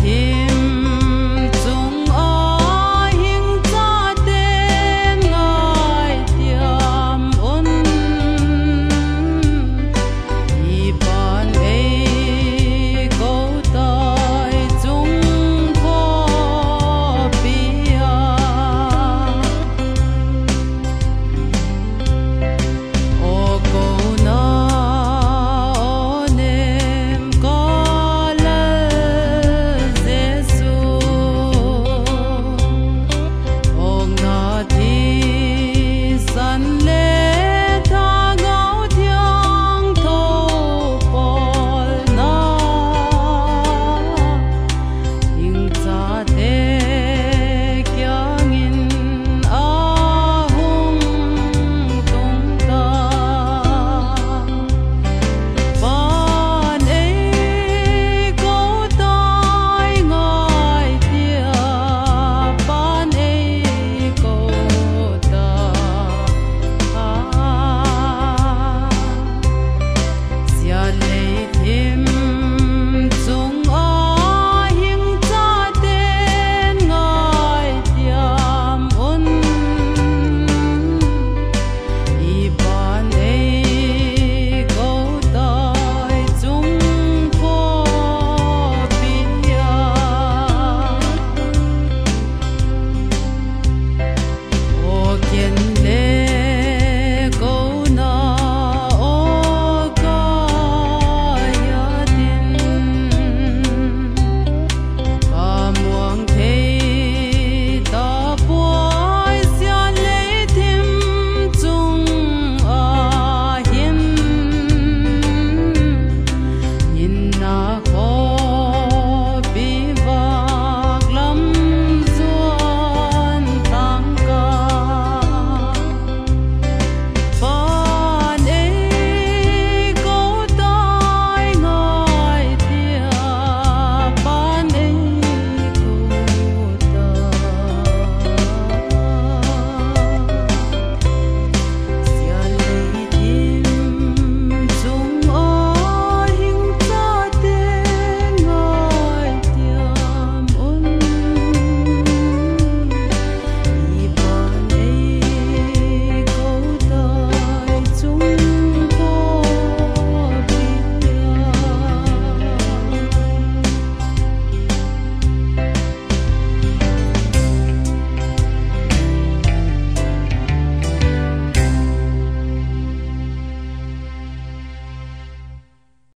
here.